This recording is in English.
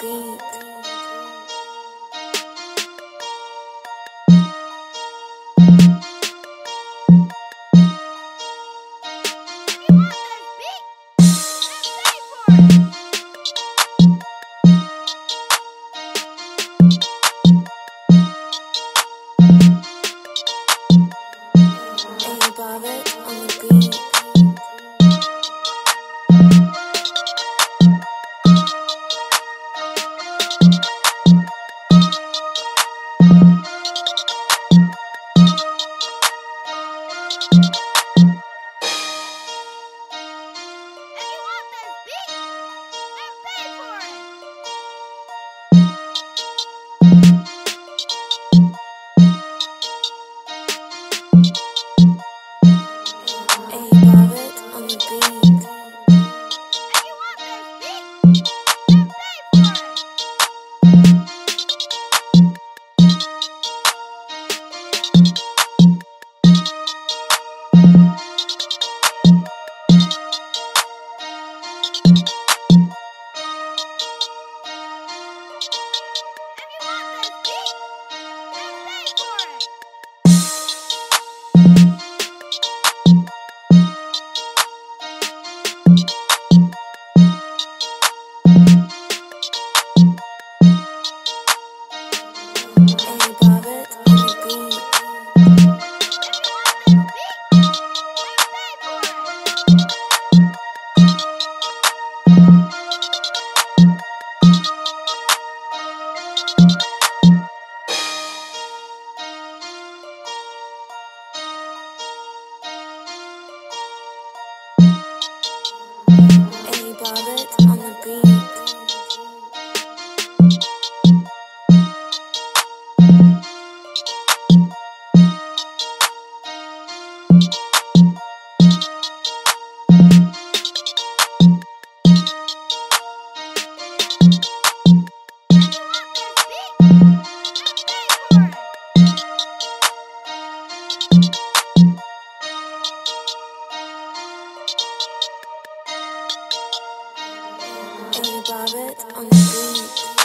beat. A A Bobbit on the beat.